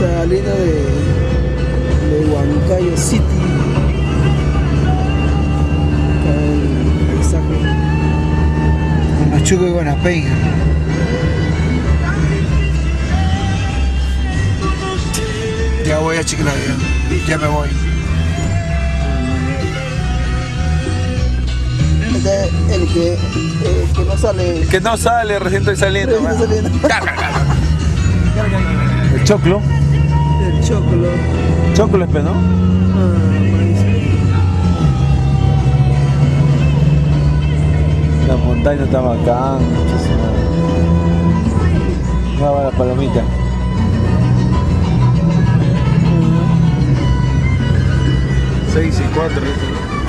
Saliendo de, de Huancayo City. Acá el paisaje. Con Machuco y Buenapeña. Ya voy a Chiclayo. Ya me voy. Este es el que, el que no sale. Que no sale, recién estoy saliendo. Está man. saliendo. El choclo. Es pe, ¿no? Ah. La montaña está bacán. muchísimo. Ahí va la palomita. Seis y cuatro. ¿Cómo?